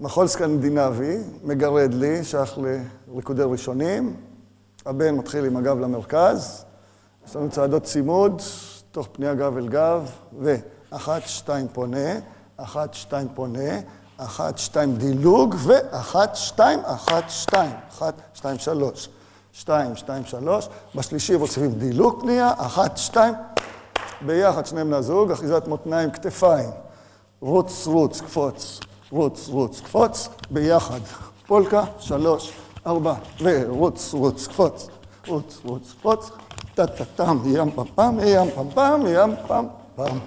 מחול סקנדינבי, מגרד לי, שייך לריקודי ראשונים. הבן מתחיל עם הגב למרכז. יש לנו צעדות צימוד, תוך פנייה גב אל גב, ואחת, שתיים, פונה, אחת, שתיים, פונה, אחת, שתיים, דילוג, ואחת, שתיים, אחת, שתיים, אחת, שתיים, שלוש. שתיים, שתיים, שלוש. בשלישי מוסיפים דילוג פנייה, אחת, שתיים, ביחד שני בני הזוג, אחיזת מותניים, כתפיים. רוץ, רוץ, קפוץ, רוץ, רוץ, קפוץ, ביחד. פולקה, שלוש, ארבע, ורוץ, רוץ, קפוץ, רוץ, רוץ, קפוץ, טה-טה-טם, ים פם פם, ים פם פם, ים פם פם.